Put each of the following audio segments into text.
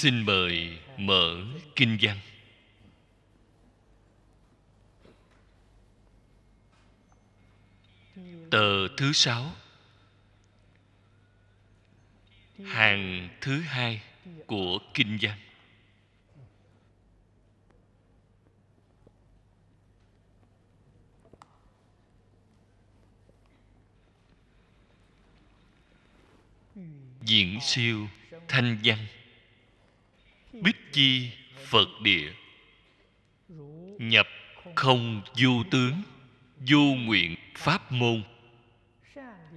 xin mời mở kinh văn. Tờ thứ sáu. Hàng thứ hai của kinh văn. Diễn siêu thanh văn bích chi phật địa. Nhập không vô tướng vô nguyện pháp môn.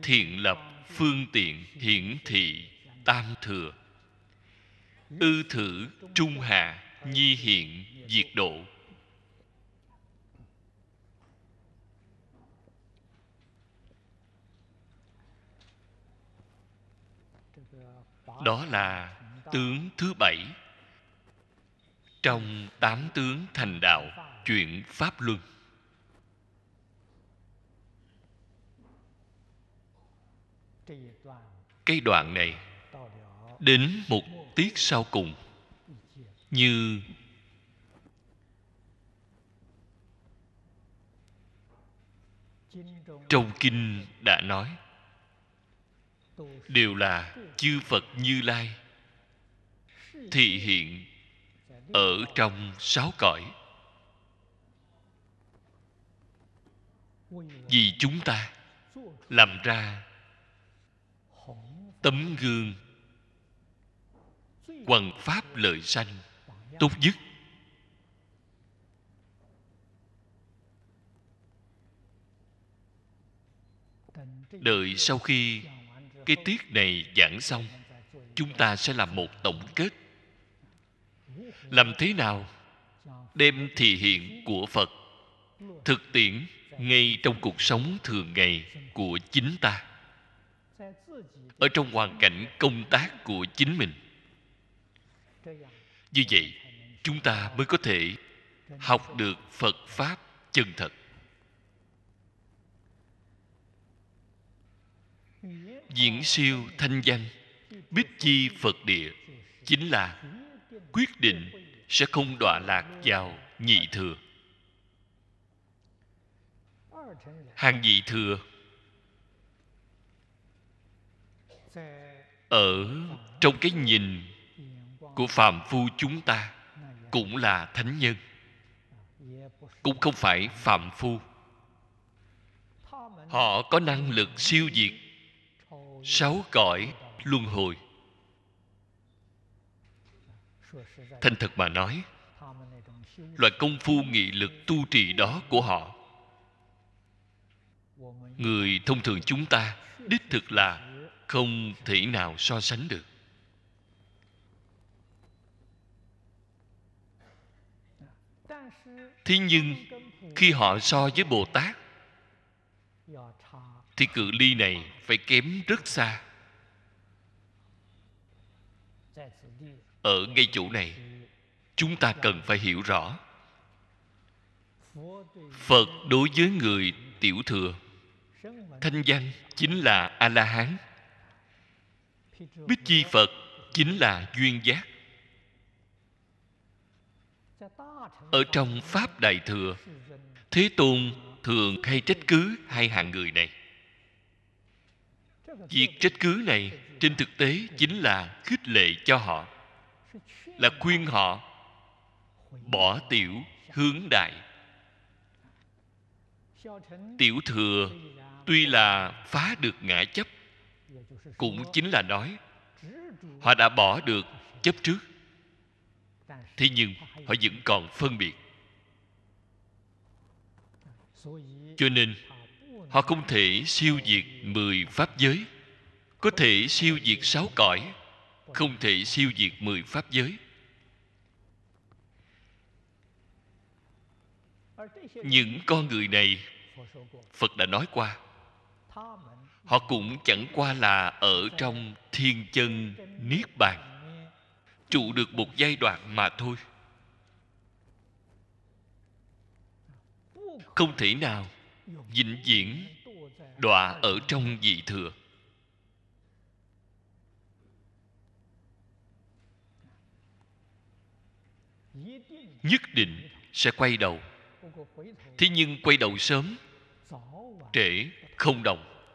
Thiện lập phương tiện hiển thị tam thừa. Ư thử trung hạ nhi hiện diệt độ. Đó là tướng thứ bảy trong tám tướng thành đạo chuyện pháp luân. Cái đoạn này đến một tiết sau cùng, như trong kinh đã nói. Đều là chư phật như lai, thị hiện ở trong sáu cõi. Vì chúng ta làm ra tấm gương quần pháp lợi sanh tốt nhất. Đợi sau khi cái tiết này giảng xong, chúng ta sẽ làm một tổng kết làm thế nào? Đem thị hiện của phật thực tiễn ngay trong cuộc sống thường ngày của chính ta. Ở trong hoàn cảnh công tác của chính mình. Như vậy, chúng ta mới có thể học được phật pháp chân thật. Diễn siêu thanh danh, bích chi phật địa chính là quyết định sẽ không đọa lạc vào nhị thừa. Hàng nhị thừa ở trong cái nhìn của phàm phu chúng ta cũng là thánh nhân, cũng không phải phàm phu. Họ có năng lực siêu diệt sáu cõi luân hồi thành thật mà nói loại công phu nghị lực tu trì đó của họ. Người thông thường chúng ta đích thực là không thể nào so sánh được. Thế nhưng, khi họ so với bồ tát, thì cự ly này phải kém rất xa. Ở ngay chỗ này. Chúng ta cần phải hiểu rõ. Phật đối với người tiểu thừa, thanh danh chính là a la hán bích chi phật chính là duyên giác. Ở trong pháp đại thừa, thế tôn thường hay trách cứ hai hạng người này. Việc trách cứ này trên thực tế chính là khích lệ cho họ là khuyên họ bỏ tiểu hướng đại. Tiểu thừa tuy là phá được ngã chấp, cũng chính là nói họ đã bỏ được chấp trước. Thế nhưng họ vẫn còn phân biệt. Cho nên họ không thể siêu diệt mười pháp giới, có thể siêu diệt sáu cõi, không thể siêu diệt mười pháp giới. Những con người này, phật đã nói qua. Họ cũng chẳng qua là ở trong thiên chân niết bàn, trụ được một giai đoạn mà thôi. Không thể nào vĩnh viễn đọa ở trong vị thừa. Nhất định sẽ quay đầu thế nhưng quay đầu sớm, trễ không đồng.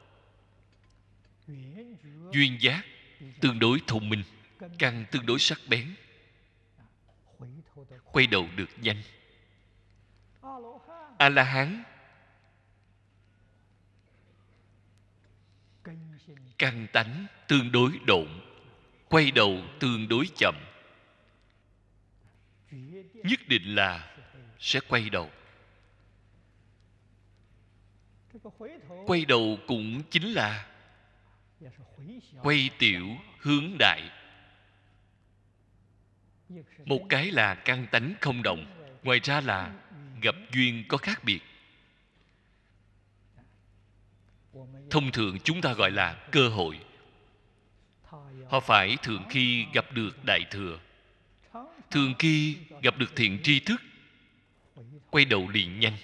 Duyên giác tương đối thông minh, căn tương đối sắc bén. Quay đầu được nhanh. A la hán căn tánh tương đối độn, quay đầu tương đối chậm. Nhất định là sẽ quay đầu quay đầu cũng chính là quay tiểu hướng đại. Một cái là căn tánh không động ngoài ra là gặp duyên có khác biệt. Thông thường chúng ta gọi là cơ hội. Họ phải thường khi gặp được đại thừa. Thường khi gặp được thiện tri thức quay đầu liền nhanh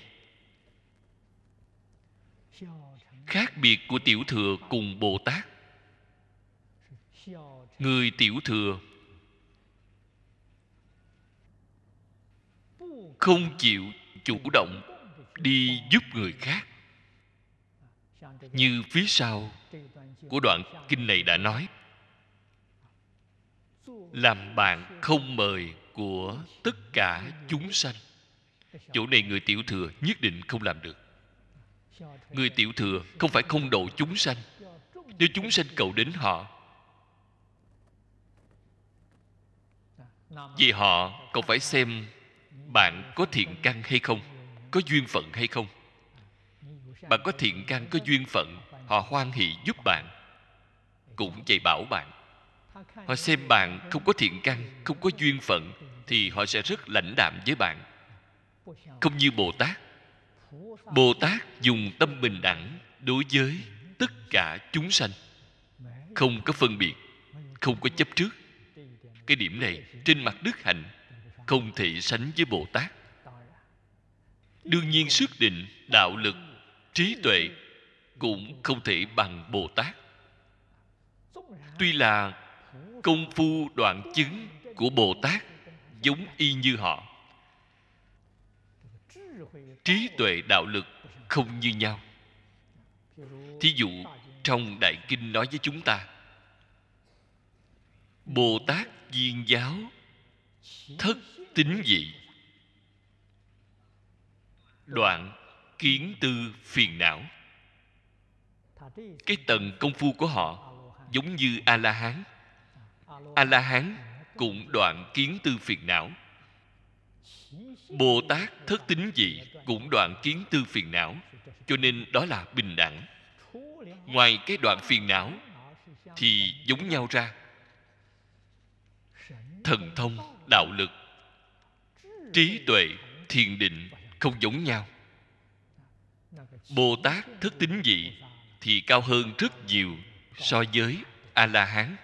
khác biệt của tiểu thừa cùng bồ tát. Người tiểu thừa không chịu chủ động đi giúp người khác. Như phía sau của đoạn kinh này đã nói, làm bạn không mời của tất cả chúng sanh. Chỗ này người tiểu thừa nhất định không làm được người tiểu thừa không phải không độ chúng sanh. Nếu chúng sanh cầu đến họ vì họ còn phải xem bạn có thiện căn hay không, có duyên phận hay không. Bạn có thiện căn, có duyên phận, họ hoan hỷ giúp bạn, cũng dạy bảo bạn. Họ xem bạn không có thiện căn, không có duyên phận, thì họ sẽ rất lãnh đạm với bạn. Không như bồ tát bồ tát dùng tâm bình đẳng đối với tất cả chúng sanh. Không có phân biệt, không có chấp trước. Cái điểm này trên mặt đức hạnh không thể sánh với bồ tát đương nhiên sức định, đạo lực, trí tuệ cũng không thể bằng bồ tát tuy là công phu đoạn chứng của bồ tát giống y như họ trí tuệ đạo lực không như nhau. Thí dụ, trong đại kinh nói với chúng ta, bồ tát viên giáo thất tính dị đoạn kiến tư phiền não. Cái tầng công phu của họ giống như a la hán a la hán cũng đoạn kiến tư phiền não bồ tát thất tính gì cũng đoạn kiến tư phiền não, cho nên đó là bình đẳng. Ngoài cái đoạn phiền não thì giống nhau ra. Thần thông, đạo lực, trí tuệ, thiền định không giống nhau. Bồ tát thất tính dị thì cao hơn rất nhiều so với a la hán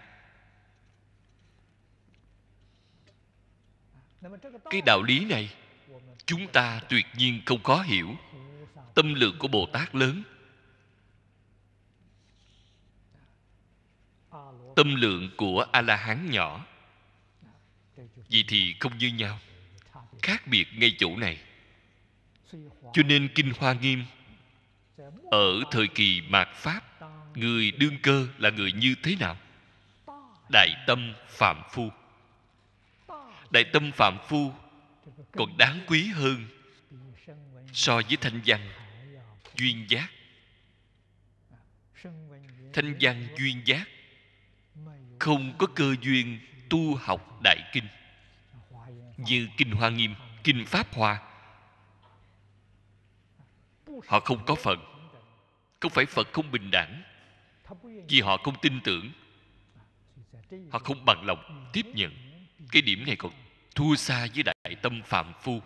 cái đạo lý này, chúng ta tuyệt nhiên không khó hiểu. Tâm lượng của bồ tát lớn. Tâm lượng của a la hán nhỏ. Vì thì không như nhau. Khác biệt ngay chỗ này. Cho nên kinh hoa nghiêm, ở thời kỳ mạt pháp, người đương cơ là người như thế nào? Đại tâm phạm phu đại tâm phạm phu, còn đáng quý hơn so với thanh văn duyên giác. Thanh văn duyên giác không có cơ duyên tu học đại kinh, như kinh hoa nghiêm, kinh pháp hoa. Họ không có phần không phải phật không bình đẳng, vì họ không tin tưởng, họ không bằng lòng tiếp nhận cái điểm này còn thua xa với đại tâm phạm phu.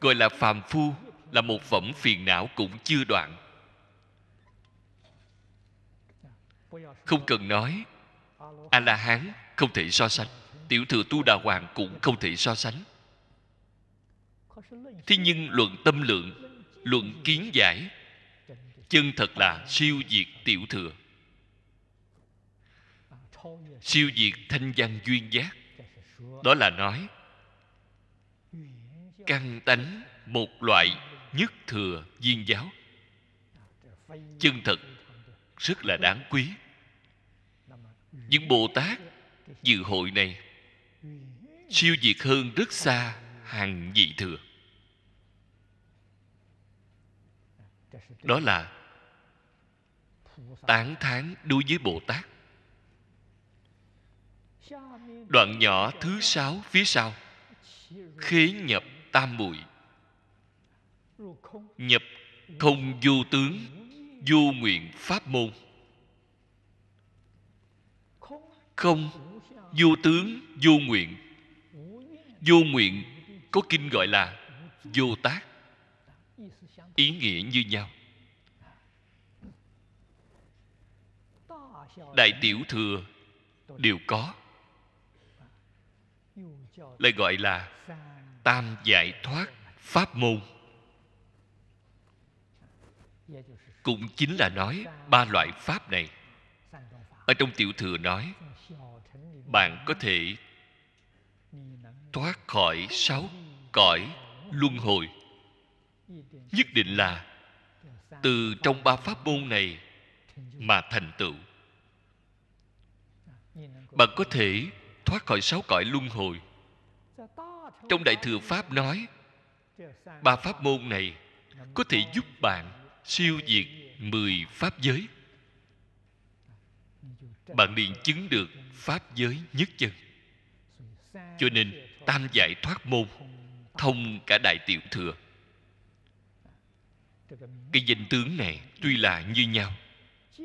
Gọi là phàm phu là một phẩm phiền não cũng chưa đoạn. Không cần nói a la hán không thể so sánh, tiểu thừa tu đà hoàng cũng không thể so sánh. Thế nhưng luận tâm lượng, luận kiến giải, chân thật là siêu diệt tiểu thừa siêu diệt thanh văn duyên giác. Đó là nói, căn tánh một loại nhất thừa duyên giáo. Chân thật, rất là đáng quý. Những bồ tát dự hội này siêu diệt hơn rất xa hàng dị thừa. Đó là tán thán đối với bồ tát đoạn nhỏ thứ sáu phía sau. Khế nhập tam muội nhập không vô tướng vô nguyện pháp môn. Không vô tướng vô nguyện. Vô nguyện có kinh gọi là vô tác. Ý nghĩa như nhau. Đại tiểu thừa đều có lại gọi là tam giải thoát pháp môn. Cũng chính là nói ba loại pháp này. Ở trong tiểu thừa nói, bạn có thể thoát khỏi sáu cõi luân hồi. Nhất định là từ trong ba pháp môn này mà thành tựu. Bạn có thể thoát khỏi sáu cõi luân hồi trong đại thừa pháp nói, ba pháp môn này có thể giúp bạn siêu diệt mười pháp giới. Bạn liền chứng được pháp giới nhất chân. Cho nên tam giải thoát môn thông cả đại tiểu thừa. Cái danh tướng này tuy là như nhau,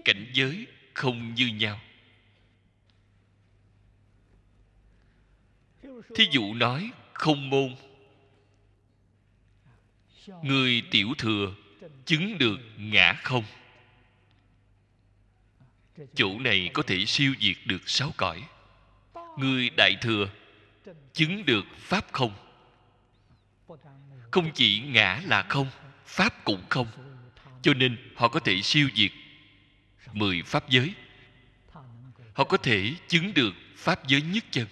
cảnh giới không như nhau. Thí dụ nói không môn. Người tiểu thừa chứng được ngã không? Chỗ này có thể siêu diệt được sáu cõi. Người đại thừa chứng được pháp không? Không chỉ ngã là không, pháp cũng không. Cho nên họ có thể siêu diệt mười pháp giới. Họ có thể chứng được pháp giới nhất chân.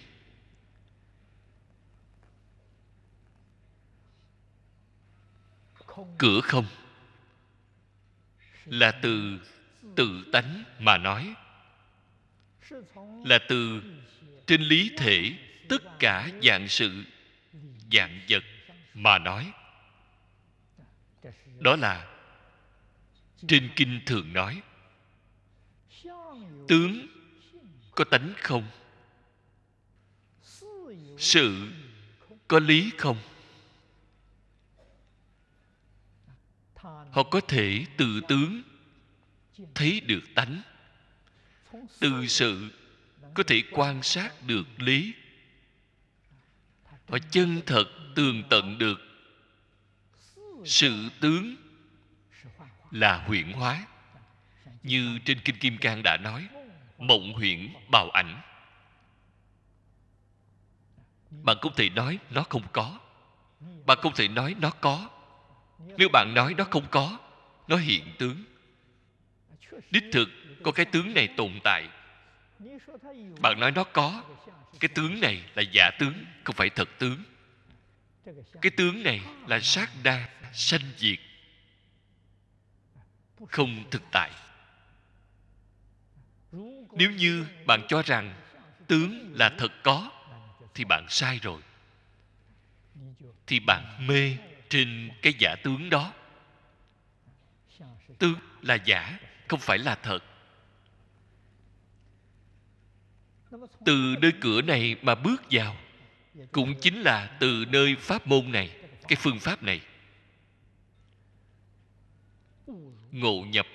Cửa không? Là từ tự tánh mà nói. Là từ trên lý thể tất cả dạng sự, dạng vật mà nói. Đó là trên kinh thường nói. Tướng có tánh không? Sự có lý không? Họ có thể từ tướng, thấy được tánh. Từ sự có thể quan sát được lý. Họ chân thật tường tận được sự tướng là huyễn hóa. Như trên kinh kim cang đã nói, mộng huyễn bào ảnh. Bạn không thể nói nó không có. Bạn không thể nói nó có nếu bạn nói nó không có, nó hiện tướng. Đích thực, có cái tướng này tồn tại. Bạn nói nó có, cái tướng này là giả tướng, không phải thật tướng. Cái tướng này là sát đa, sanh diệt, không thực tại. Nếu như bạn cho rằng tướng là thật có, thì bạn sai rồi. Thì bạn mê trên cái giả tướng đó. Tướng là giả, không phải là thật. Từ nơi cửa này mà bước vào, cũng chính là từ nơi pháp môn này, cái phương pháp này. Ngộ nhập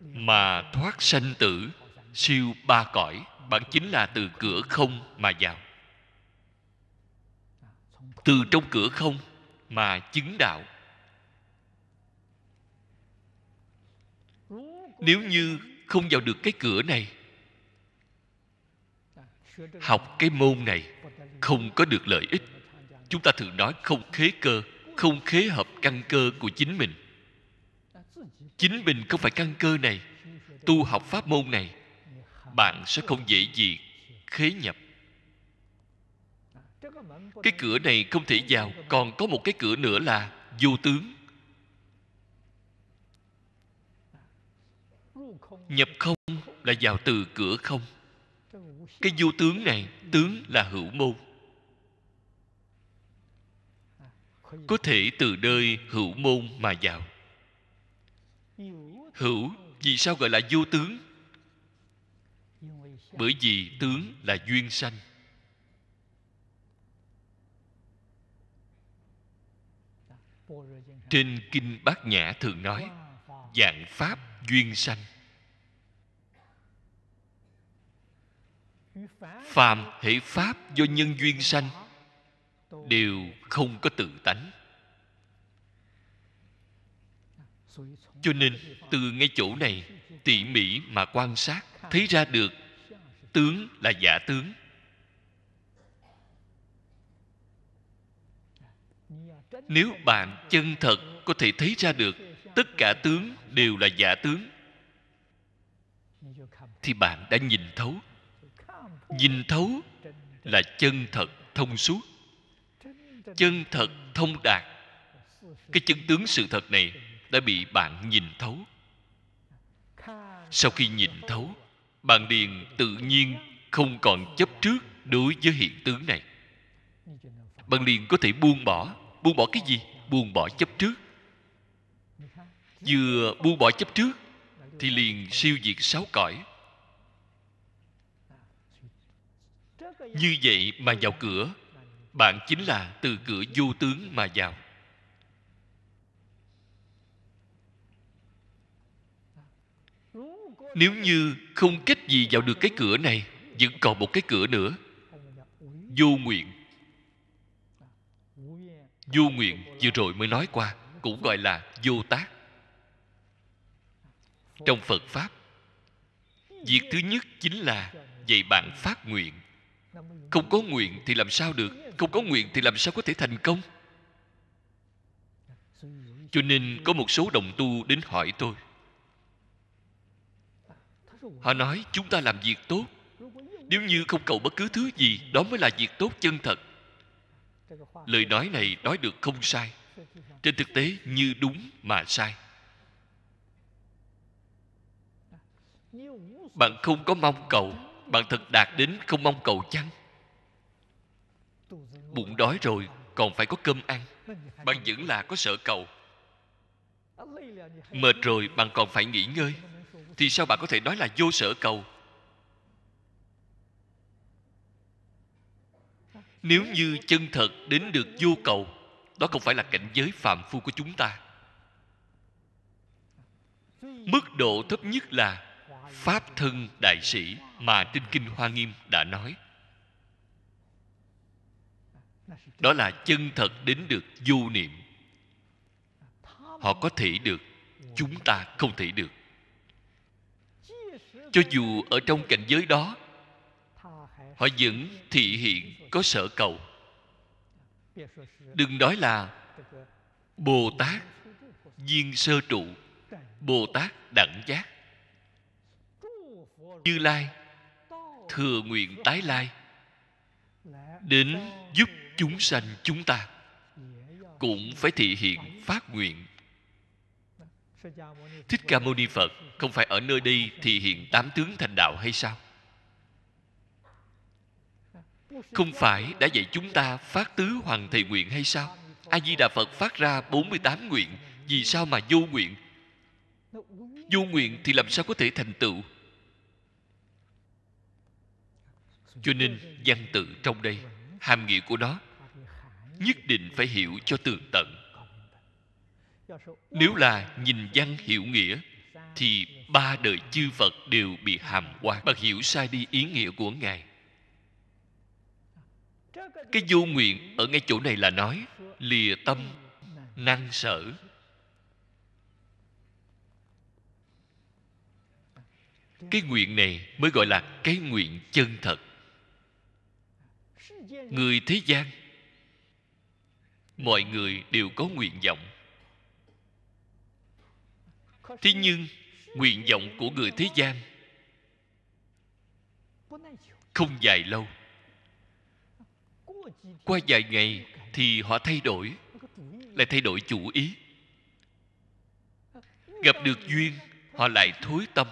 mà thoát sanh tử, siêu ba cõi bạn chính là từ cửa không mà vào từ trong cửa không mà chứng đạo. Nếu như không vào được cái cửa này, học cái môn này không có được lợi ích. Chúng ta thường nói không khế cơ, không khế hợp căn cơ của chính mình. Chính mình không phải căn cơ này, tu học pháp môn này, bạn sẽ không dễ gì khế nhập cái cửa này không thể vào, còn có một cái cửa nữa là vô tướng. Nhập không là vào từ cửa không. Cái vô tướng này, tướng là hữu môn. Có thể từ nơi hữu môn mà vào. Hữu, vì sao gọi là vô tướng? Bởi vì tướng là duyên sanh. Trên kinh bát nhã thường nói dạng pháp duyên sanh. Phàm hệ pháp do nhân duyên sanh đều không có tự tánh. Cho nên từ ngay chỗ này, tỉ mỉ mà quan sát, thấy ra được tướng là giả tướng. Nếu bạn chân thật có thể thấy ra được, tất cả tướng đều là giả tướng, thì bạn đã nhìn thấu. Nhìn thấu là chân thật thông suốt. Chân thật thông đạt. Cái chân tướng sự thật này đã bị bạn nhìn thấu. Sau khi nhìn thấu, bạn liền tự nhiên không còn chấp trước đối với hiện tướng này. Bạn liền có thể buông bỏ buông bỏ cái gì? Buông bỏ chấp trước. Vừa buông bỏ chấp trước, thì liền siêu diệt sáu cõi. Như vậy mà vào cửa, bạn chính là từ cửa vô tướng mà vào. Nếu như không cách gì vào được cái cửa này, vẫn còn một cái cửa nữa. Vô nguyện vô nguyện vừa rồi mới nói qua, cũng gọi là vô tác. Trong phật pháp, việc thứ nhất chính là dạy bạn phát nguyện. Không có nguyện thì làm sao được, không có nguyện thì làm sao có thể thành công? Cho nên có một số đồng tu đến hỏi tôi. Họ nói, chúng ta làm việc tốt. Nếu như không cầu bất cứ thứ gì, đó mới là việc tốt chân thật lời nói này nói được không sai. Trên thực tế, như đúng mà sai. Bạn không có mong cầu, bạn thật đạt đến không mong cầu chăng? Bụng đói rồi, còn phải có cơm ăn. Bạn vẫn là có sợ cầu. Mệt rồi, bạn còn phải nghỉ ngơi. Thì sao bạn có thể nói là vô sở cầu? Nếu như chân thật đến được vô cầu, đó không phải là cảnh giới phạm phu của chúng ta. Mức độ thấp nhất là pháp thân đại sĩ mà trên kinh hoa nghiêm đã nói. Đó là chân thật đến được vô niệm. Họ có thể được, chúng ta không thể được. Cho dù ở trong cảnh giới đó họ vẫn thị hiện, có sở cầu. Đừng nói là bồ tát viên sơ trụ, bồ tát đẳng giác. Như lai, thừa nguyện tái lai, đến giúp chúng sanh chúng ta cũng phải thị hiện phát nguyện. Thích ca mâu ni phật không phải ở nơi đây thị hiện tám tướng thành đạo hay sao? Không phải đã dạy chúng ta phát tứ hoàng thầy nguyện hay sao? A di đà phật phát ra 48 nguyện, vì sao mà vô nguyện? Vô nguyện thì làm sao có thể thành tựu? Cho nên văn tự trong đây, hàm nghĩa của nó, nhất định phải hiểu cho tường tận. Nếu là nhìn văn hiểu nghĩa, thì ba đời chư phật đều bị hàm qua bạn hiểu sai đi ý nghĩa của ngài cái vô nguyện ở ngay chỗ này là nói, lìa tâm, năng sở. Cái nguyện này mới gọi là cái nguyện chân thật. Người thế gian, mọi người đều có nguyện vọng. Thế nhưng, nguyện vọng của người thế gian không dài lâu qua vài ngày thì họ thay đổi, lại thay đổi chủ ý. Gặp được duyên, họ lại thối tâm.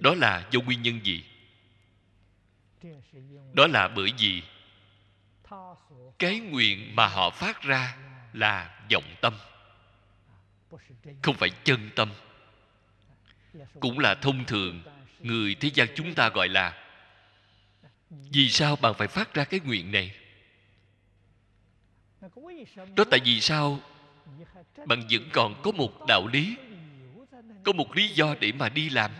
Đó là do nguyên nhân gì? Đó là bởi vì cái nguyện mà họ phát ra là vọng tâm, không phải chân tâm. Cũng là thông thường người thế gian chúng ta gọi là. Vì sao bạn phải phát ra cái nguyện này? Đó tại vì sao bạn vẫn còn có một đạo lý, có một lý do để mà đi làm.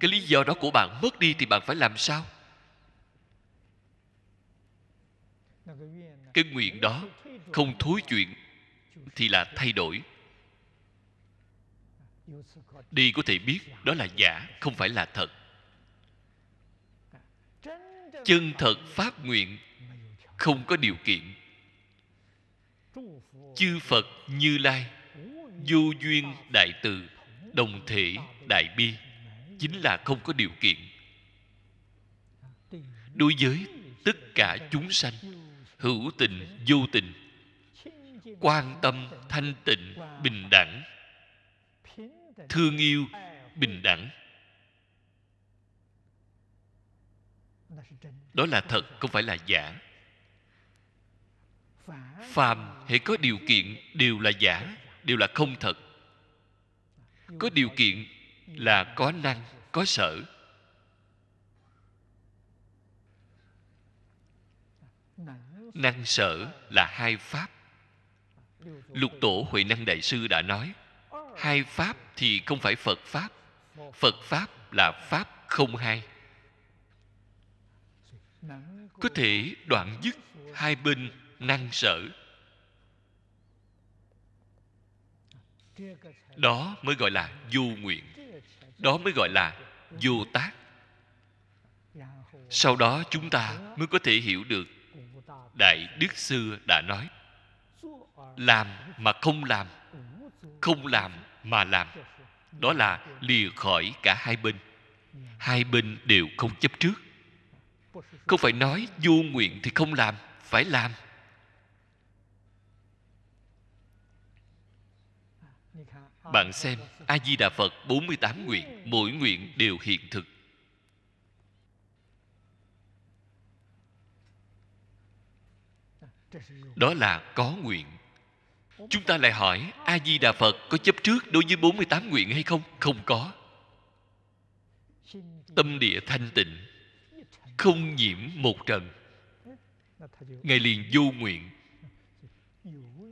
Cái lý do đó của bạn mất đi thì bạn phải làm sao? Cái nguyện đó không thối chuyện thì là thay đổi đi có thể biết đó là giả, không phải là thật. Chân thật phát nguyện không có điều kiện. Chư phật như lai, vô duyên đại từ, đồng thể đại bi, chính là không có điều kiện. Đối với tất cả chúng sanh, hữu tình, vô tình, quan tâm thanh tịnh, bình đẳng thương yêu, bình đẳng. Đó là thật, không phải là giả. Phàm hễ có điều kiện đều là giả, đều là không thật. Có điều kiện là có năng, có sở. Năng sở là hai pháp. Lục tổ huệ năng đại sư đã nói hai pháp thì không phải phật pháp. Phật pháp là pháp không hai. Có thể đoạn dứt hai bên năng sở. Đó mới gọi là vô nguyện. Đó mới gọi là vô tác. Sau đó chúng ta mới có thể hiểu được đại đức xưa đã nói, làm mà không làm không làm mà làm. Đó là lìa khỏi cả hai bên. Hai bên đều không chấp trước. Không phải nói vô nguyện thì không làm, phải làm. Bạn xem, a di đà phật 48 nguyện, mỗi nguyện đều hiện thực. Đó là có nguyện chúng ta lại hỏi, a di đà phật có chấp trước đối với 48 nguyện hay không? Không có. Tâm địa thanh tịnh, không nhiễm một trần. Ngài liền vô nguyện.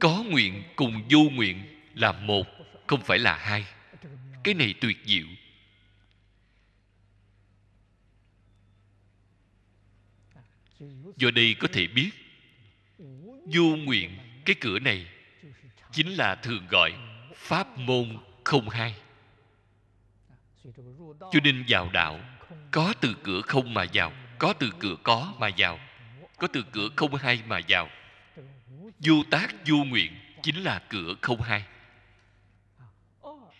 Có nguyện cùng vô nguyện là một, không phải là hai. Cái này tuyệt diệu. Do đây có thể biết, vô nguyện, cái cửa này chính là thường gọi pháp môn không hai. Cho nên vào đạo, có từ cửa không mà vào, có từ cửa có mà vào, có từ cửa không hai mà vào. Vô tác vô nguyện chính là cửa không hai.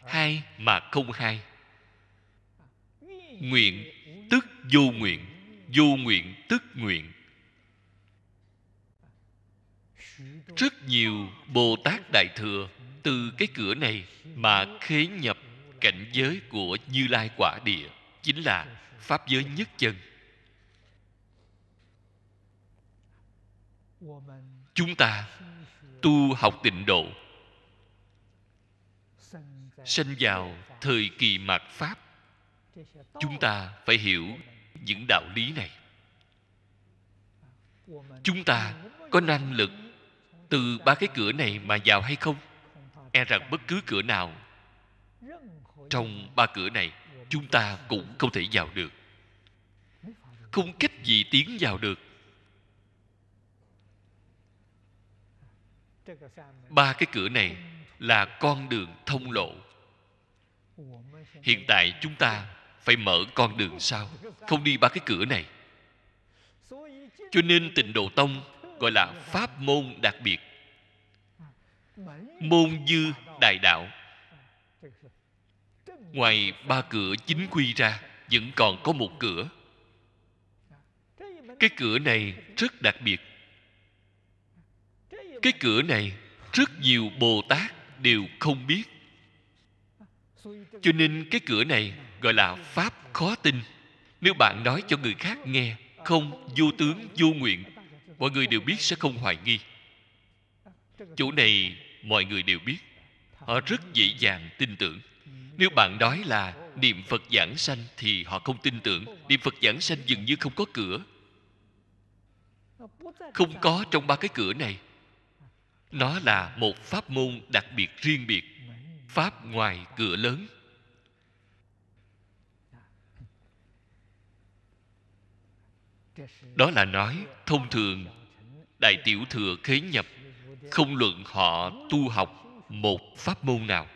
Hai mà không hai. Nguyện tức vô nguyện vô nguyện tức nguyện rất nhiều bồ tát đại thừa từ cái cửa này mà khế nhập cảnh giới của như lai quả địa, chính là pháp giới nhất chân. Chúng ta tu học tịnh độ sinh vào thời kỳ mạt pháp, chúng ta phải hiểu những đạo lý này. Chúng ta có năng lực từ ba cái cửa này mà vào hay không? E rằng bất cứ cửa nào trong ba cửa này chúng ta cũng không thể vào được. Không cách gì tiến vào được. Ba cái cửa này là con đường thông lộ. Hiện tại chúng ta phải mở con đường sau, không đi ba cái cửa này. Cho nên tịnh độ tông gọi là pháp môn đặc biệt. Môn dư đại đạo. Ngoài ba cửa chính quy ra, vẫn còn có một cửa. Cái cửa này rất đặc biệt. Cái cửa này rất nhiều bồ tát đều không biết. Cho nên cái cửa này gọi là pháp khó tin. Nếu bạn nói cho người khác nghe, không vô tướng, vô nguyện mọi người đều biết sẽ không hoài nghi. Chỗ này, mọi người đều biết. Họ rất dễ dàng tin tưởng. Nếu bạn nói là niệm phật giảng sanh thì họ không tin tưởng. Niệm phật giảng sanh dường như không có cửa. Không có trong ba cái cửa này. Nó là một pháp môn đặc biệt riêng biệt. Pháp ngoài cửa lớn. Đó là nói, thông thường, đại tiểu thừa khế nhập không luận họ tu học một pháp môn nào,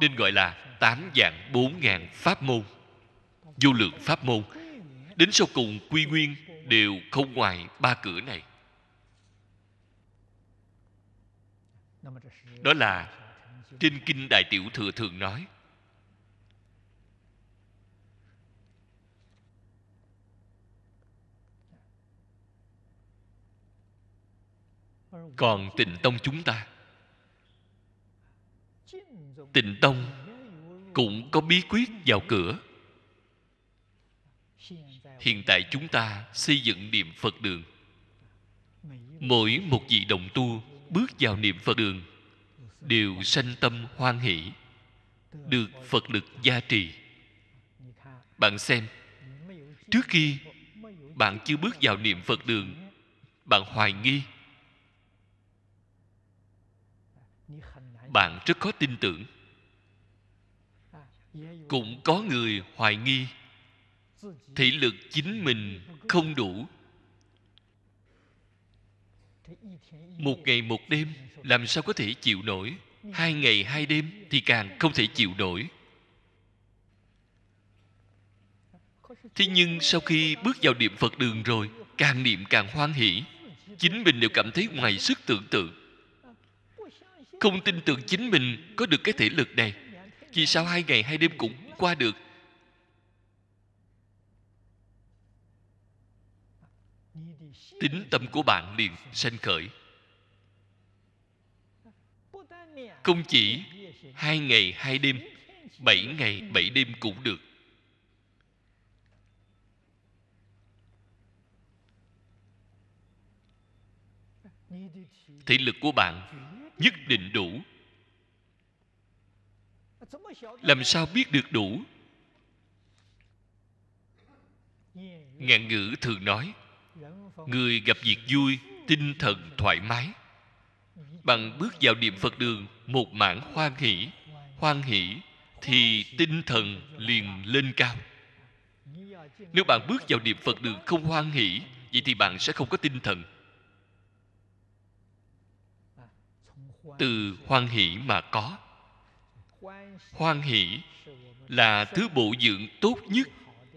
nên gọi là tám dạng bốn ngàn pháp môn. Vô lượng pháp môn, đến sau cùng quy nguyên đều không ngoài ba cửa này. Đó là, trên kinh đại tiểu thừa thường nói còn tịnh tông chúng ta. Tịnh tông cũng có bí quyết vào cửa. Hiện tại chúng ta xây dựng niệm phật đường. Mỗi một vị đồng tu bước vào niệm phật đường đều sanh tâm hoan hỷ, được phật lực gia trì. Bạn xem, trước khi bạn chưa bước vào niệm phật đường, bạn hoài nghi bạn rất khó tin tưởng. Cũng có người hoài nghi, thị lực chính mình không đủ. Một ngày một đêm, làm sao có thể chịu nổi? Hai ngày hai đêm thì càng không thể chịu nổi. Thế nhưng sau khi bước vào niệm phật đường rồi, càng niệm càng hoan hỷ. Chính mình đều cảm thấy ngoài sức tưởng tượng không tin tưởng chính mình có được cái thể lực này. Vì sao hai ngày, hai đêm cũng qua được? Tính tâm của bạn liền sanh khởi. Không chỉ hai ngày, hai đêm, bảy ngày, bảy đêm cũng được. Thể lực của bạn nhất định đủ. Làm sao biết được đủ? Ngạn ngữ thường nói, người gặp việc vui, tinh thần thoải mái. Bằng bước vào niệm phật đường, một mảng hoan hỷ hoan hỷ thì tinh thần liền lên cao. Nếu bạn bước vào niệm phật đường không hoan hỷ, vậy thì bạn sẽ không có tinh thần. Từ hoan hỷ mà có. Hoan hỷ là thứ bổ dưỡng tốt nhất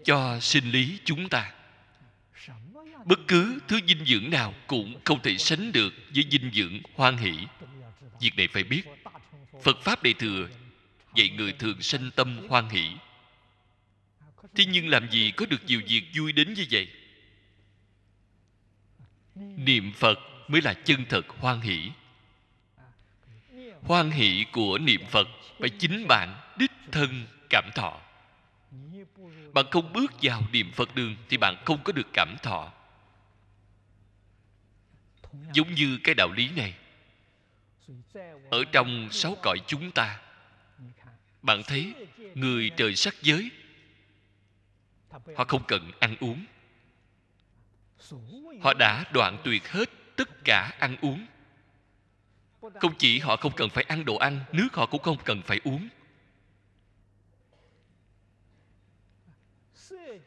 cho sinh lý chúng ta. Bất cứ thứ dinh dưỡng nào cũng không thể sánh được với dinh dưỡng hoan hỷ. Việc này phải biết. Phật pháp đại thừa dạy người thường sanh tâm hoan hỷ. Thế nhưng làm gì có được nhiều việc vui đến như vậy? Niệm phật mới là chân thật hoan hỷ hoan hỷ của niệm phật phải chính bạn đích thân cảm thọ. Bạn không bước vào niệm phật đường thì bạn không có được cảm thọ. Giống như cái đạo lý này, ở trong sáu cõi chúng ta, bạn thấy người trời sắc giới, họ không cần ăn uống. Họ đã đoạn tuyệt hết tất cả ăn uống không chỉ họ không cần phải ăn đồ ăn, nước họ cũng không cần phải uống.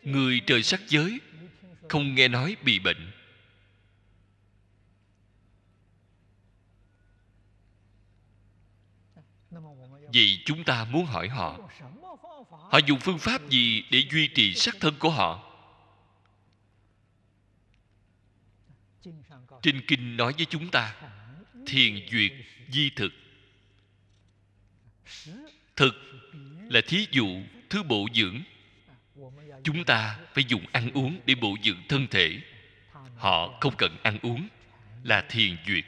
Người trời sắc giới không nghe nói bị bệnh. Vậy chúng ta muốn hỏi họ họ dùng phương pháp gì để duy trì sắc thân của họ? Trên kinh nói với chúng ta thiền duyệt di thực. Thực là thí dụ thứ bổ dưỡng. Chúng ta phải dùng ăn uống để bổ dưỡng thân thể. Họ không cần ăn uống là thiền duyệt.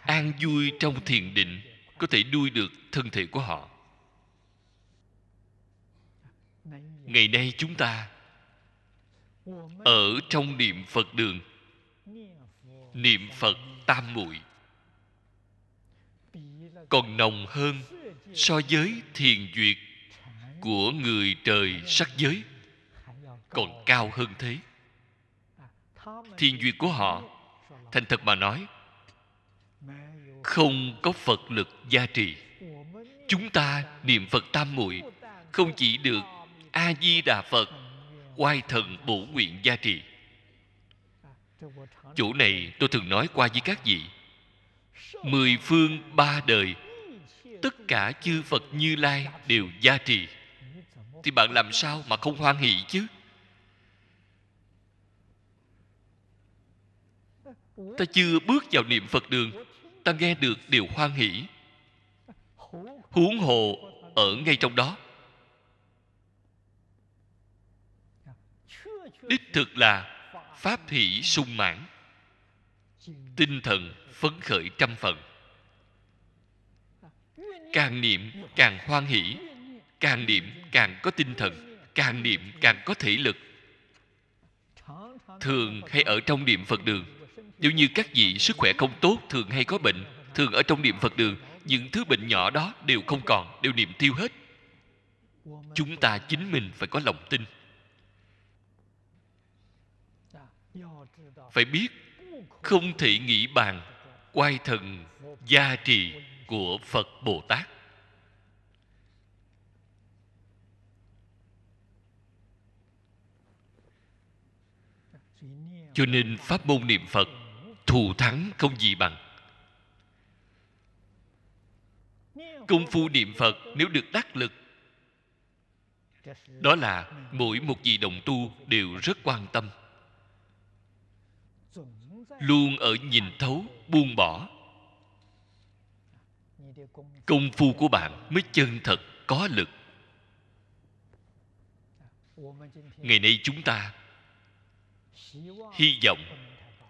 An vui trong thiền định có thể nuôi được thân thể của họ. Ngày nay chúng ta ở trong niệm phật đường niệm phật tam muội. Còn nồng hơn so với thiền duyệt của người trời sắc giới, còn cao hơn thế. Thiền duyệt của họ, thành thật mà nói, không có phật lực gia trì. Chúng ta niệm phật tam muội không chỉ được a di đà phật oai thần bổ nguyện gia trì chỗ này tôi thường nói qua với các vị. Mười phương ba đời, tất cả chư phật như lai đều gia trì. Thì bạn làm sao mà không hoan hỷ chứ? Ta chưa bước vào niệm phật đường, ta nghe được điều hoan hỷ. Huống hồ ở ngay trong đó. Đích thực là pháp hỷ sung mãn, tinh thần phấn khởi trăm phần. Càng niệm càng hoan hỷ, càng niệm càng có tinh thần, càng niệm càng có thể lực. Thường hay ở trong niệm phật đường, nếu như các vị sức khỏe không tốt, thường hay có bệnh, thường ở trong niệm phật đường, những thứ bệnh nhỏ đó đều không còn, đều niệm tiêu hết. Chúng ta chính mình phải có lòng tin. Phải biết, không thể nghĩ bàn quay thần gia trì của phật bồ tát. Cho nên pháp môn niệm phật thù thắng không gì bằng. Công phu niệm phật nếu được đắc lực, đó là mỗi một vị đồng tu đều rất quan tâm luôn ở nhìn thấu, buông bỏ. Công phu của bạn mới chân thật, có lực. Ngày nay chúng ta hy vọng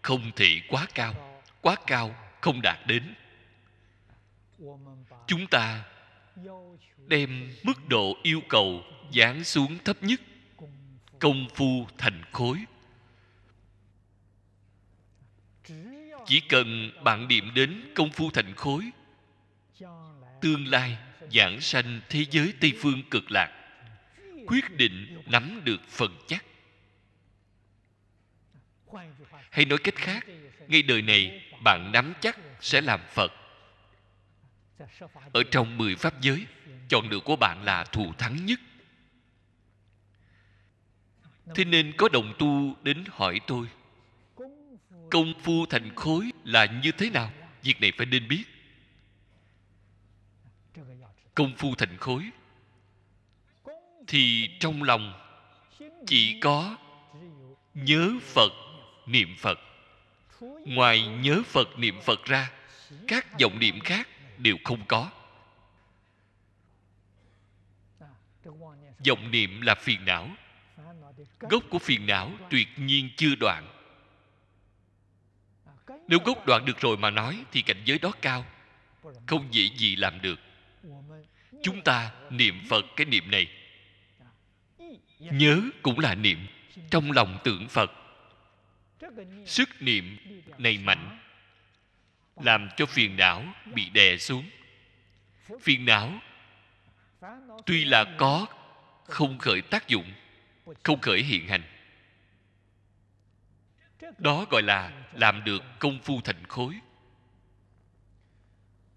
không thể quá cao quá cao không đạt đến. Chúng ta đem mức độ yêu cầu giáng xuống thấp nhất. Công phu thành khối. Chỉ cần bạn niệm đến công phu thành khối, tương lai giảng sanh thế giới tây phương cực lạc, quyết định nắm được phần chắc. Hay nói cách khác, ngay đời này bạn nắm chắc sẽ làm phật. Ở trong mười pháp giới, chọn lựa của bạn là thù thắng nhất. Thế nên có đồng tu đến hỏi tôi công phu thành khối là như thế nào? Việc này phải nên biết. Công phu thành khối thì trong lòng chỉ có nhớ phật, niệm phật. Ngoài nhớ phật, niệm phật ra, các vọng niệm khác đều không có. Vọng niệm là phiền não. Gốc của phiền não tuyệt nhiên chưa đoạn nếu gốc đoạn được rồi mà nói thì cảnh giới đó cao. Không dễ gì làm được. Chúng ta niệm phật cái niệm này. Nhớ cũng là niệm. Trong lòng tưởng phật. Sức niệm này mạnh. Làm cho phiền não bị đè xuống. Phiền não tuy là có, không khởi tác dụng, không khởi hiện hành đó gọi là làm được công phu thành khối.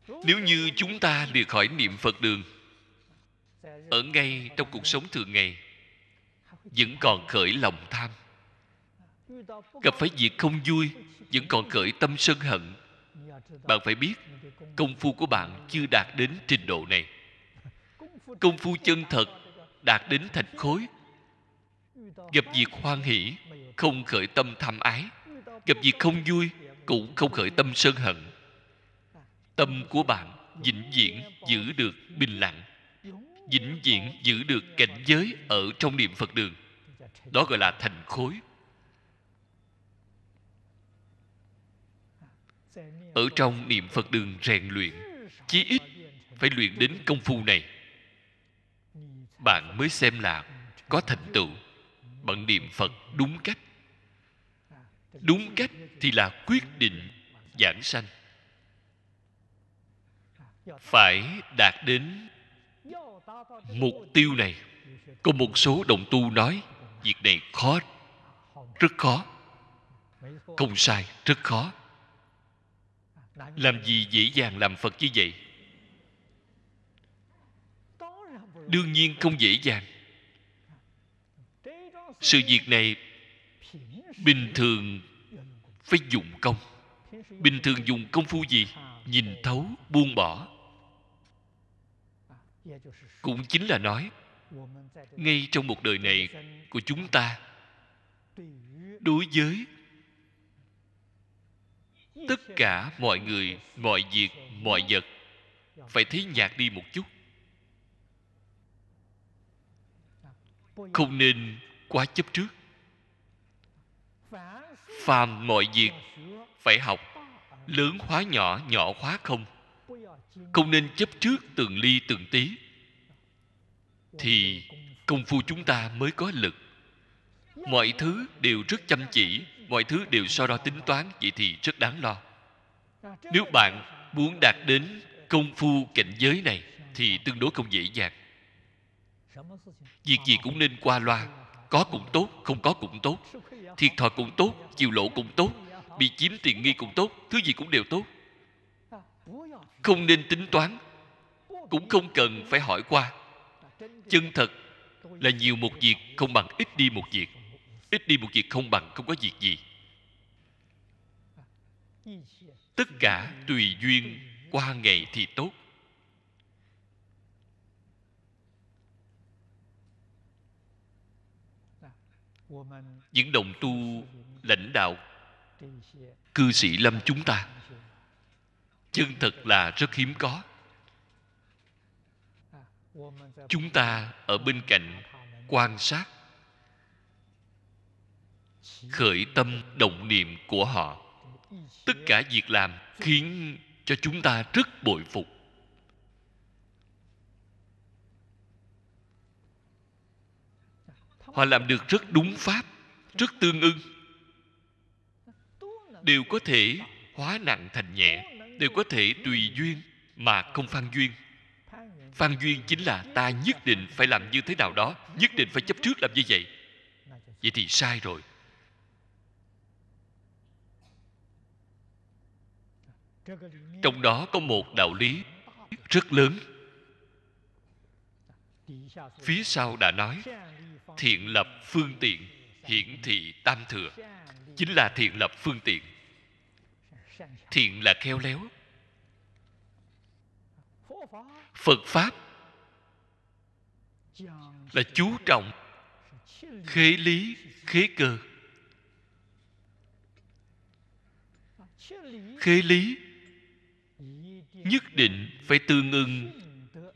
Nếu như chúng ta lìa khỏi niệm phật đường, ở ngay trong cuộc sống thường ngày, vẫn còn khởi lòng tham. Gặp phải việc không vui, vẫn còn khởi tâm sân hận. Bạn phải biết, công phu của bạn chưa đạt đến trình độ này. Công phu chân thật đạt đến thành khối gặp việc hoan hỷ, không khởi tâm tham ái. Gặp việc không vui, cũng không khởi tâm sân hận. Tâm của bạn vĩnh viễn giữ được bình lặng. Vĩnh viễn giữ được cảnh giới ở trong niệm phật đường. Đó gọi là thành khối. Ở trong niệm phật đường rèn luyện, chí ít phải luyện đến công phu này. Bạn mới xem là có thành tựu bạn niệm phật đúng cách. Đúng cách thì là quyết định giảng sanh. Phải đạt đến mục tiêu này. Có một số đồng tu nói việc này khó rất khó. Không sai rất khó. Làm gì dễ dàng làm phật như vậy? Đương nhiên không dễ dàng sự việc này bình thường phải dùng công. Bình thường dùng công phu gì? Nhìn thấu, buông bỏ. Cũng chính là nói, ngay trong một đời này của chúng ta, đối với tất cả mọi người, mọi việc, mọi vật, phải thấy nhạt đi một chút. Không nên quá chấp trước. Phàm mọi việc phải học, lớn hóa nhỏ nhỏ hóa không. Không nên chấp trước từng ly từng tí. Thì công phu chúng ta mới có lực. Mọi thứ đều rất chăm chỉ, mọi thứ đều so đo tính toán, vậy thì rất đáng lo. Nếu bạn muốn đạt đến công phu cảnh giới này, thì tương đối không dễ dàng. Việc gì cũng nên qua loa có cũng tốt, không có cũng tốt. Thiệt thòi cũng tốt chịu lộ cũng tốt. Bị chiếm tiền nghi cũng tốt, thứ gì cũng đều tốt. Không nên tính toán, cũng không cần phải hỏi qua. Chân thật là nhiều một việc không bằng ít đi một việc. Ít đi một việc không bằng không có việc gì. Tất cả tùy duyên qua ngày thì tốt. Những đồng tu lãnh đạo cư sĩ lâm chúng ta. Chân thật là rất hiếm có. Chúng ta ở bên cạnh quan sát, khởi tâm động niệm của họ. Tất cả việc làm khiến cho chúng ta rất bội phục. Họ làm được rất đúng pháp, rất tương ưng. Đều có thể hóa nặng thành nhẹ, đều có thể tùy duyên mà không phan duyên. Phan duyên chính là ta nhất định phải làm như thế nào đó, nhất định phải chấp trước làm như vậy. Vậy thì sai rồi. Trong đó có một đạo lý rất lớn. Phía sau đã nói thiện lập phương tiện, hiển thị tam thừa. Chính là thiện lập phương tiện. Thiện là khéo léo. Phật pháp là chú trọng khế lý, khế cơ. Khế lý nhất định phải tương ưng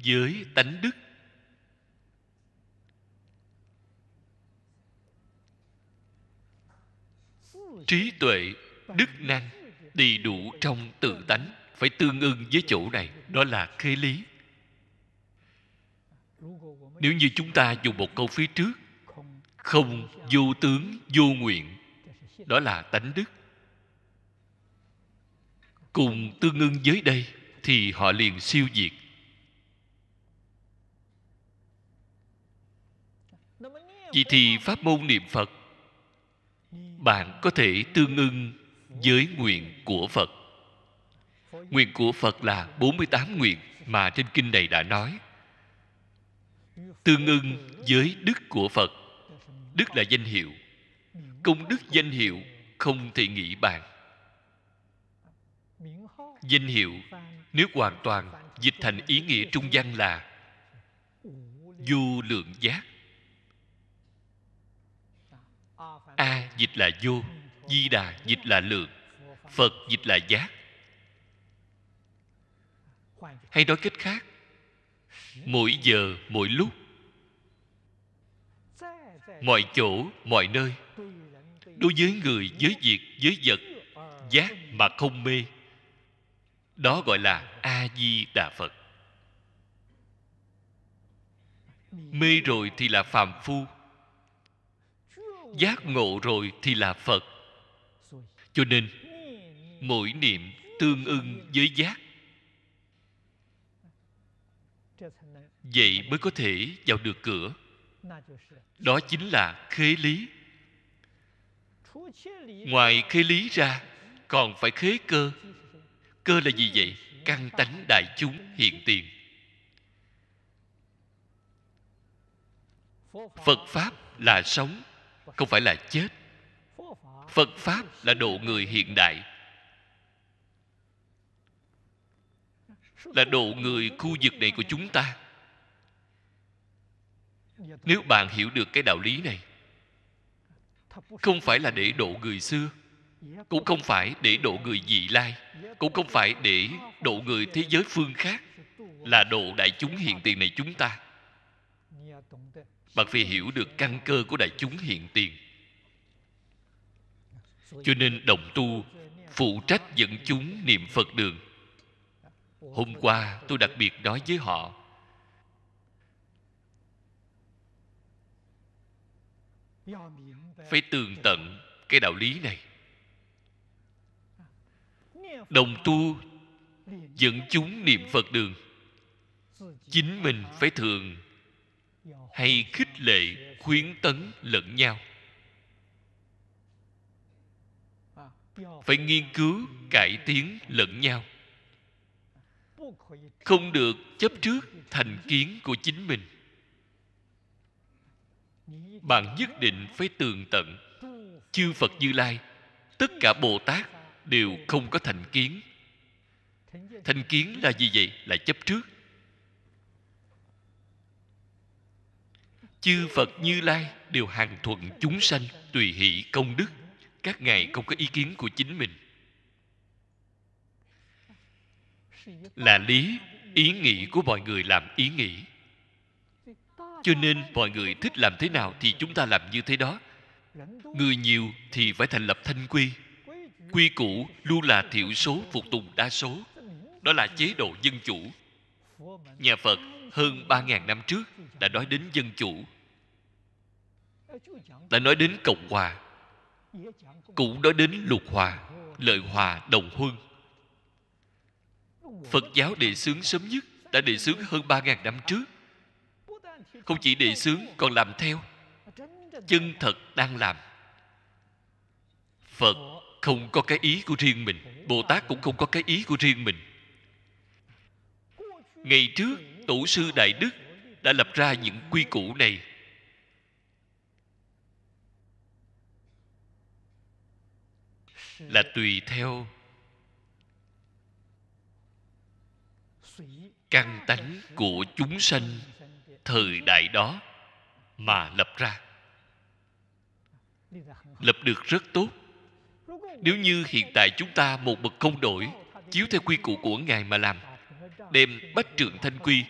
với tánh đức. Trí tuệ, đức năng đầy đủ trong tự tánh. Phải tương ưng với chỗ này, đó là khế lý. Nếu như chúng ta dùng một câu phía trước, không vô tướng, vô nguyện, đó là tánh đức. Cùng tương ưng với đây thì họ liền siêu diệt. Vì thì pháp môn niệm phật bạn có thể tương ưng với nguyện của Phật. Nguyện của Phật là 48 nguyện mà trên kinh này đã nói. tương ưng với đức của phật đức là danh hiệu công đức danh hiệu không thể nghĩ bàn danh hiệu nếu hoàn toàn dịch thành ý nghĩa trung gian là vô lượng giác a dịch là vô, di đà dịch là lượng, phật dịch là giác. Hay nói cách khác, mỗi giờ, mỗi lúc, mọi chỗ, mọi nơi, đối với người, với việc, với vật, giác mà không mê, đó gọi là a di đà phật. Mê rồi thì là phàm phu giác ngộ rồi thì là phật. Cho nên, mỗi niệm tương ưng với giác, vậy mới có thể vào được cửa. Đó chính là khế lý. Ngoài khế lý ra, còn phải khế cơ. Cơ là gì vậy? Căn tánh đại chúng hiện tiền. Phật pháp là sống không phải là chết. Phật pháp là độ người hiện đại. Là độ người khu vực này của chúng ta. Nếu bạn hiểu được cái đạo lý này, không phải là để độ người xưa, cũng không phải để độ người dị lai, cũng không phải để độ người thế giới phương khác, là độ đại chúng hiện tiền này chúng ta bạn phải hiểu được căn cơ của đại chúng hiện tiền. Cho nên đồng tu, phụ trách dẫn chúng niệm phật đường. Hôm qua tôi đặc biệt nói với họ. Phải tường tận cái đạo lý này. Đồng tu, dẫn chúng niệm phật đường. Chính mình phải thường hay khích lệ, khuyến tấn lẫn nhau? Phải nghiên cứu, cải tiến lẫn nhau. Không được chấp trước thành kiến của chính mình. Bạn nhất định phải tường tận. Chư phật như lai, tất cả bồ tát đều không có thành kiến. Thành kiến là gì vậy? Là chấp trước. Chư phật như lai đều hàng thuận chúng sanh tùy hỷ công đức. Các ngài không có ý kiến của chính mình. Là lý, ý nghĩ của mọi người làm ý nghĩ. Cho nên mọi người thích làm thế nào thì chúng ta làm như thế đó. Người nhiều thì phải thành lập thanh quy. Quy củ luôn là thiểu số, phục tùng đa số. Đó là chế độ dân chủ. Nhà phật hơn ba ngàn năm trước đã nói đến dân chủ. Đã nói đến cộng hòa. Cũng nói đến lục hòa, lợi hòa, đồng huân. Phật giáo đề xướng sớm nhất đã đề xướng hơn ba ngàn năm trước. Không chỉ đề xướng, còn làm theo. Chân thật đang làm. Phật không có cái ý của riêng mình. Bồ tát cũng không có cái ý của riêng mình. Ngày trước tổ sư đại đức đã lập ra những quy củ này. Là tùy theo căn tánh của chúng sanh thời đại đó mà lập ra. Lập được rất tốt. Nếu như hiện tại chúng ta một bậc không đổi, chiếu theo quy củ của ngài mà làm, đem bách trượng thanh quy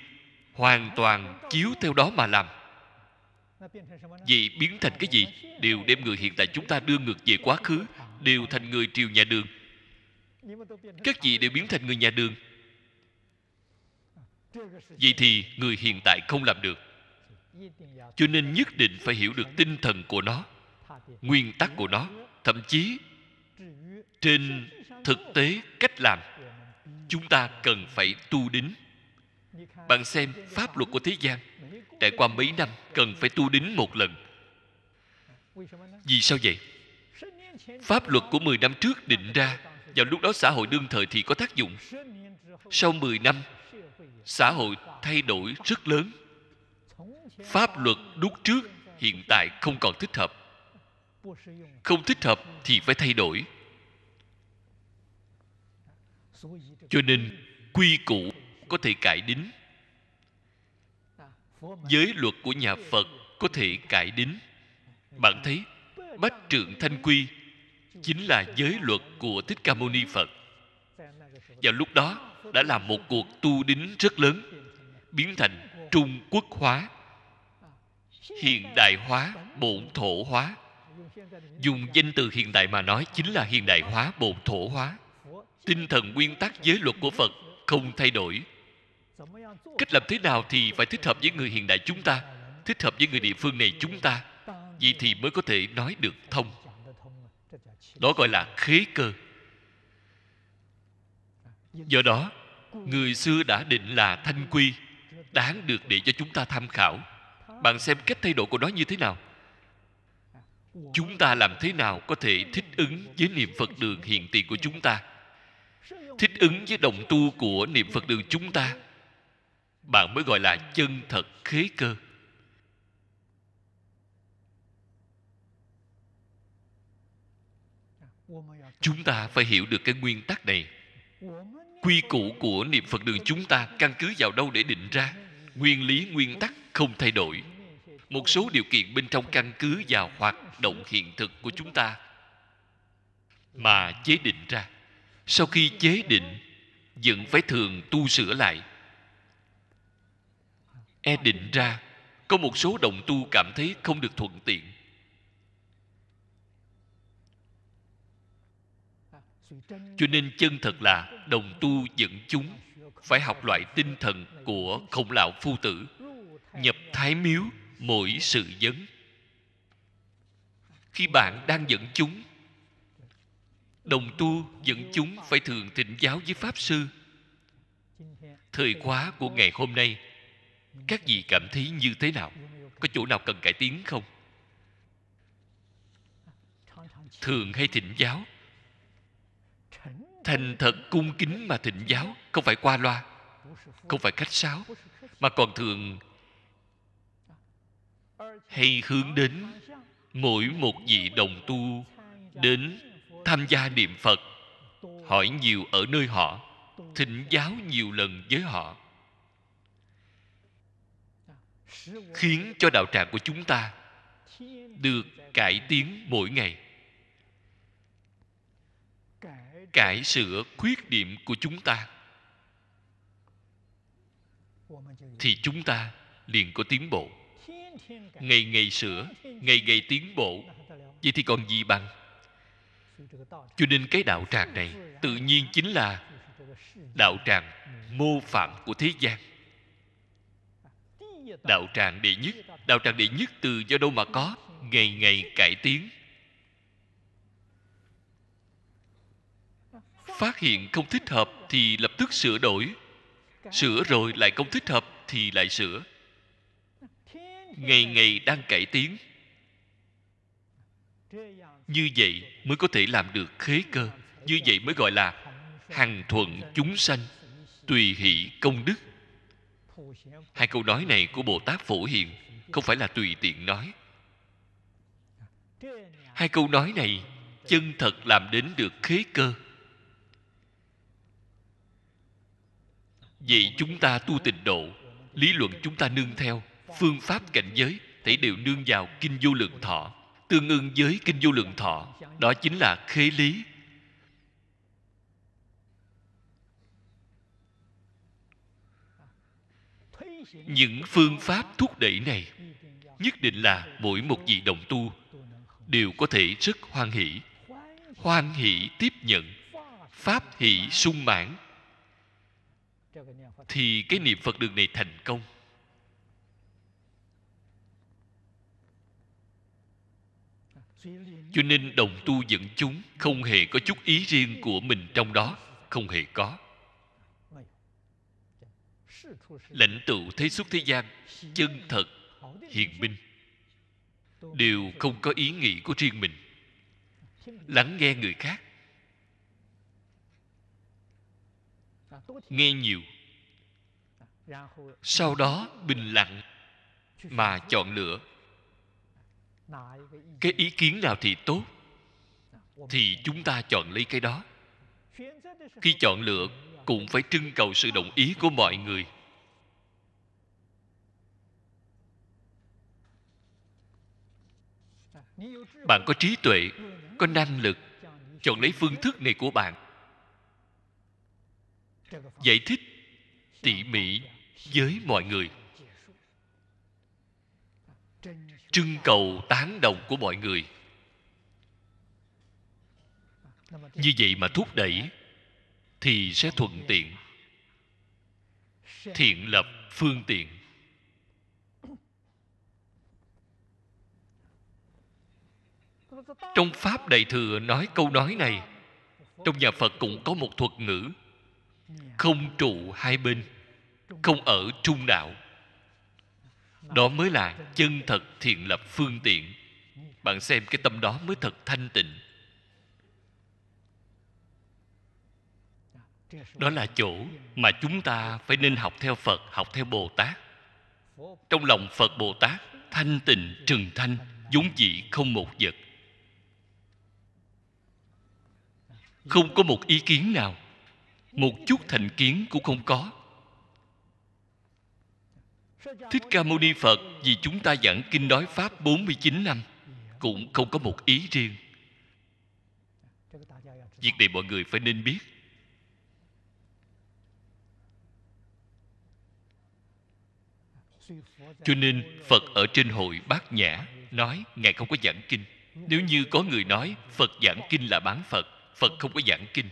hoàn toàn chiếu theo đó mà làm. Vậy biến thành cái gì đều đem người hiện tại chúng ta đưa ngược về quá khứ, đều thành người triều nhà đường. Các vị đều biến thành người nhà đường. Vậy thì người hiện tại không làm được. Cho nên nhất định phải hiểu được tinh thần của nó, nguyên tắc của nó, thậm chí trên thực tế cách làm, chúng ta cần phải tu đính bạn xem pháp luật của thế gian. Trải qua mấy năm, cần phải tu đính một lần. Vì sao vậy? Pháp luật của 10 năm trước định ra, vào lúc đó xã hội đương thời thì có tác dụng. Sau 10 năm, xã hội thay đổi rất lớn. Pháp luật lúc trước, hiện tại không còn thích hợp. Không thích hợp thì phải thay đổi. Cho nên, quy củ có thể cải đính. Giới luật của nhà phật có thể cải đính. Bạn thấy, bách trượng thanh quy chính là giới luật của thích ca mâu ni phật. Vào lúc đó đã làm một cuộc tu đính rất lớn, biến thành trung quốc hóa, hiện đại hóa, bổn thổ hóa. Dùng danh từ hiện đại mà nói chính là hiện đại hóa, bổn thổ hóa. Tinh thần nguyên tắc giới luật của phật không thay đổi cách làm thế nào thì phải thích hợp với người hiện đại chúng ta, thích hợp với người địa phương này chúng ta. Vậy thì mới có thể nói được thông. Đó gọi là khế cơ. Do đó, người xưa đã định là thanh quy, đáng được để cho chúng ta tham khảo. Bạn xem cách thay đổi của nó như thế nào? Chúng ta làm thế nào có thể thích ứng với niệm phật đường hiện tiền của chúng ta? Thích ứng với đồng tu của niệm phật đường chúng ta? Bạn mới gọi là chân thật khế cơ. Chúng ta phải hiểu được cái nguyên tắc này. Quy củ của niệm phật đường chúng ta căn cứ vào đâu để định ra? Nguyên lý, nguyên tắc không thay đổi. Một số điều kiện bên trong căn cứ vào hoạt động hiện thực của chúng ta mà chế định ra. Sau khi chế định, vẫn phải thường tu sửa lại e định ra, có một số đồng tu cảm thấy không được thuận tiện cho nên chân thật là đồng tu dẫn chúng phải học loại tinh thần của khổng lão phu tử, nhập thái miếu mỗi sự dấn. khi bạn đang dẫn chúng, đồng tu dẫn chúng phải thường thỉnh giáo với pháp sư thời khóa của ngày hôm nay các vị cảm thấy như thế nào? Có chỗ nào cần cải tiến không? Thường hay thỉnh giáo? Thành thật cung kính mà thỉnh giáo, không phải qua loa, không phải khách sáo, mà còn thường hay hướng đến mỗi một vị đồng tu đến tham gia niệm phật, hỏi nhiều ở nơi họ, thỉnh giáo nhiều lần với họ khiến cho đạo tràng của chúng ta được cải tiến mỗi ngày. Cải sửa khuyết điểm của chúng ta thì chúng ta liền có tiến bộ. Ngày ngày sửa, ngày ngày tiến bộ. Vậy thì còn gì bằng? Cho nên cái đạo tràng này tự nhiên chính là đạo tràng mô phạm của thế gian đạo tràng đệ nhất, đạo tràng đệ nhất từ do đâu mà có? Ngày ngày cải tiến. Phát hiện không thích hợp thì lập tức sửa đổi. Sửa rồi lại không thích hợp thì lại sửa. Ngày ngày đang cải tiến. Như vậy mới có thể làm được khế cơ. Như vậy mới gọi là hằng thuận chúng sanh, tùy hỷ công đức hai câu nói này của bồ tát phổ hiền không phải là tùy tiện nói. Hai câu nói này chân thật làm đến được khế cơ. Vậy chúng ta tu tịnh độ, lý luận chúng ta nương theo, phương pháp cảnh giới thể đều nương vào kinh vô lượng thọ, tương ưng với kinh vô lượng thọ, đó chính là khế lý. Những phương pháp thúc đẩy này, nhất định là mỗi một vị đồng tu đều có thể rất hoan hỷ. Hoan hỷ tiếp nhận, pháp hỷ sung mãn. Thì cái niệm phật đường này thành công. Cho nên đồng tu dẫn chúng không hề có chút ý riêng của mình trong đó, không hề có lãnh tụ thế xuất thế gian, chân thật, hiền minh. Đều không có ý nghĩ của riêng mình. Lắng nghe người khác. Nghe nhiều. Sau đó bình lặng mà chọn lựa. Cái ý kiến nào thì tốt, thì chúng ta chọn lấy cái đó. Khi chọn lựa, cũng phải trưng cầu sự đồng ý của mọi người. Bạn có trí tuệ, có năng lực chọn lấy phương thức này của bạn. Giải thích tỉ mỉ với mọi người. Trưng cầu tán đồng của mọi người. Như vậy mà thúc đẩy thì sẽ thuận tiện, thiện lập phương tiện. Trong pháp đại thừa nói câu nói này, trong nhà phật cũng có một thuật ngữ, không trụ hai bên, không ở trung đạo. Đó mới là chân thật thiện lập phương tiện. Bạn xem cái tâm đó mới thật thanh tịnh. Đó là chỗ mà chúng ta phải nên học theo phật, học theo bồ tát. Trong lòng phật bồ tát thanh tịnh trừng thanh, vốn dĩ không một vật. Không có một ý kiến nào một chút thành kiến cũng không có Thích Ca Mâu Ni Phật vì chúng ta giảng kinh nói Pháp 49 năm cũng không có một ý riêng. Việc này mọi người phải nên biết. Cho nên Phật ở trên hội Bát Nhã nói Ngài không có giảng kinh. Nếu như có người nói Phật giảng kinh là bán Phật, Phật không có giảng kinh.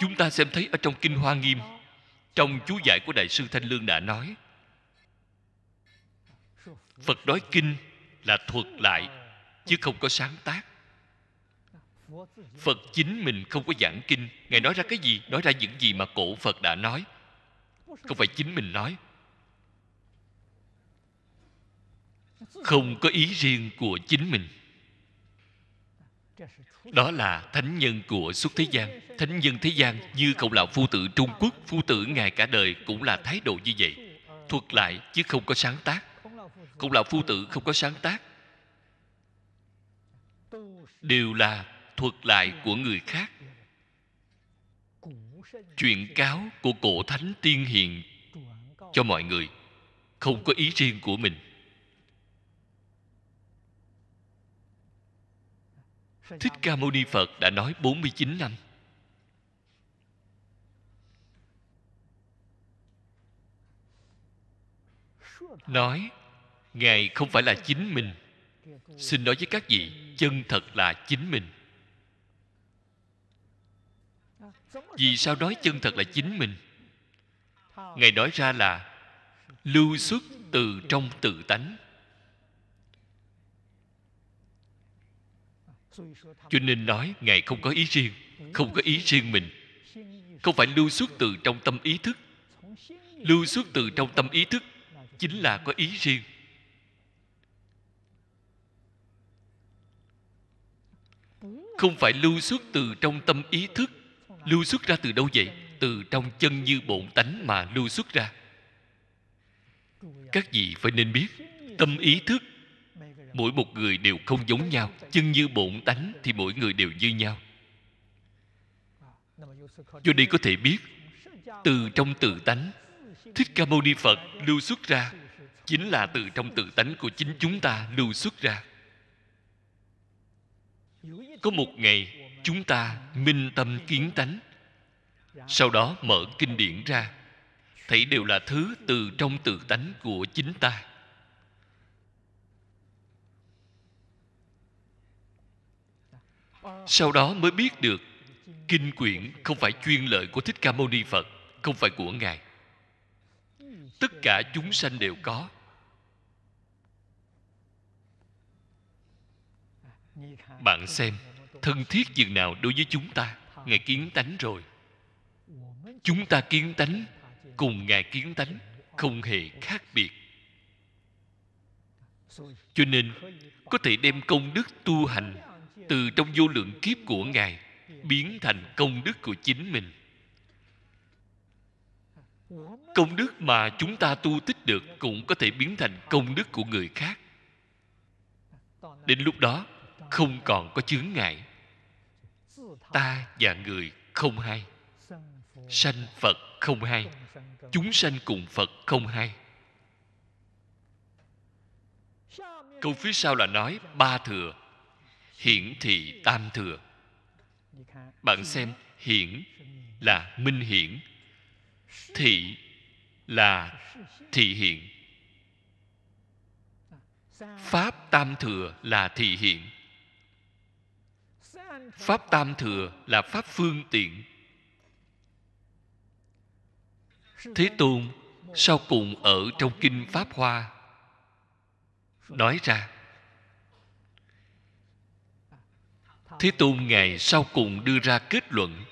Chúng ta xem thấy ở trong Kinh Hoa Nghiêm, trong chú giải của đại sư thanh lương đã nói, phật nói kinh là thuật lại, chứ không có sáng tác. Phật chính mình không có giảng kinh. Ngài nói ra cái gì? Nói ra những gì mà cổ phật đã nói. Không phải chính mình nói. Không có ý riêng của chính mình đó là thánh nhân của suốt thế gian. Thánh nhân thế gian như cậu lão phu tử trung quốc, phu tử ngài cả đời cũng là thái độ như vậy. Thuật lại chứ không có sáng tác. Cậu lão phu tử không có sáng tác. Đều là thuật lại của người khác. Chuyện cáo của cổ thánh tiên hiền cho mọi người không có ý riêng của mình. Thích Ca Mâu Ni Phật đã nói 49 năm. Nói, Ngài không phải là chính mình. Xin nói với các vị, Chân thật là chính mình. Vì sao nói chân thật là chính mình? Ngài nói ra là Lưu xuất từ trong tự tánh. Cho nên nói ngài không có ý riêng, không có ý riêng mình. Không phải lưu xuất từ trong tâm ý thức. Lưu xuất từ trong tâm ý thức chính là có ý riêng. Không phải lưu xuất từ trong tâm ý thức. Lưu xuất ra từ đâu vậy? Từ trong chân như bổn tánh mà lưu xuất ra. Các vị phải nên biết, tâm ý thức mỗi một người đều không giống nhau, chân như bổn tánh thì mỗi người đều như nhau. Do đây có thể biết, từ trong tự tánh, thích ca mâu ni phật lưu xuất ra chính là từ trong tự tánh của chính chúng ta lưu xuất ra. Có một ngày, chúng ta minh tâm kiến tánh. Sau đó mở kinh điển ra, thấy đều là thứ từ trong tự tánh của chính ta. Sau đó mới biết được, kinh quyển không phải chuyên lợi của thích ca mâu ni phật, không phải của ngài. Tất cả chúng sanh đều có. Bạn xem, thân thiết chừng nào đối với chúng ta, ngài kiến tánh rồi. Chúng ta kiến tánh cùng ngài kiến tánh không hề khác biệt. Cho nên, có thể đem công đức tu hành từ trong vô lượng kiếp của ngài biến thành công đức của chính mình. Công đức mà chúng ta tu tích được cũng có thể biến thành công đức của người khác. Đến lúc đó, không còn có chướng ngại. Ta và người không hay. Sanh phật không hay. Chúng sanh cùng phật không hay. Câu phía sau là nói ba thừa hiển thị tam thừa. Bạn xem, hiển là minh hiển, thị là thị hiện pháp tam thừa là thị hiện pháp tam thừa là pháp phương tiện. Thế tôn sau cùng ở trong kinh pháp hoa? Nói ra thế tôn ngài sau cùng đưa ra kết luận,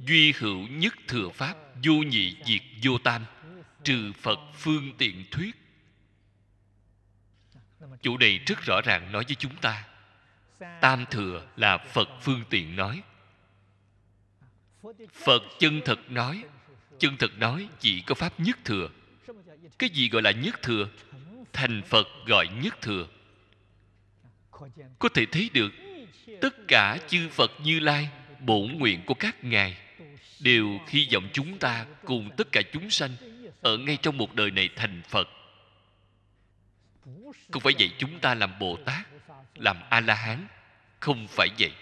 duy hữu nhất thừa pháp, vô nhị diệt vô tam, trừ phật phương tiện thuyết. Chủ đề rất rõ ràng nói với chúng ta, tam thừa là phật phương tiện nói. Phật chân thật nói, chân thật nói chỉ có pháp nhất thừa. Cái gì gọi là nhất thừa? Thành phật gọi nhất thừa. Có thể thấy được tất cả chư phật như lai, bổn nguyện của các ngài, đều hy vọng chúng ta cùng tất cả chúng sanh ở ngay trong một đời này thành phật. Không phải vậy chúng ta làm bồ tát, làm a la hán, không phải vậy.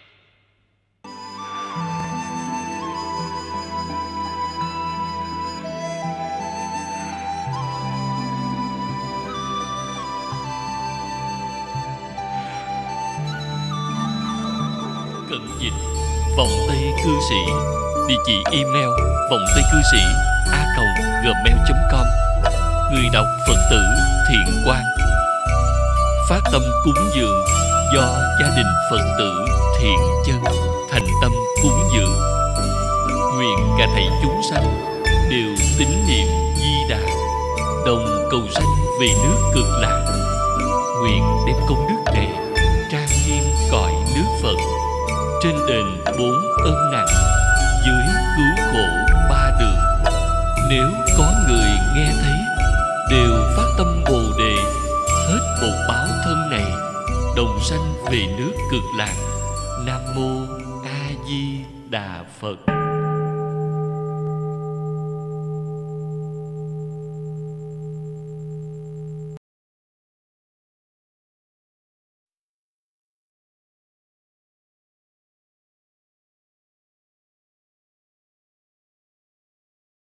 Cư sĩ, địa chỉ email vòng tây cư sĩ a gmail com. Người đọc phật tử thiện quan phát tâm cúng dường do gia đình phật tử thiện chân thành tâm cúng dường. Nguyện cả thầy chúng sanh đều tín niệm di đà, đồng cầu sanh về nước cực lạc. Nguyện đem công đức này trang nghiêm cõi trên đền bốn ơn nặng, dưới cứu khổ ba đường. Nếu có người nghe thấy, đều phát tâm bồ đề, hết một báo thân này, đồng sanh về nước cực lạc. Nam mô a di đà phật.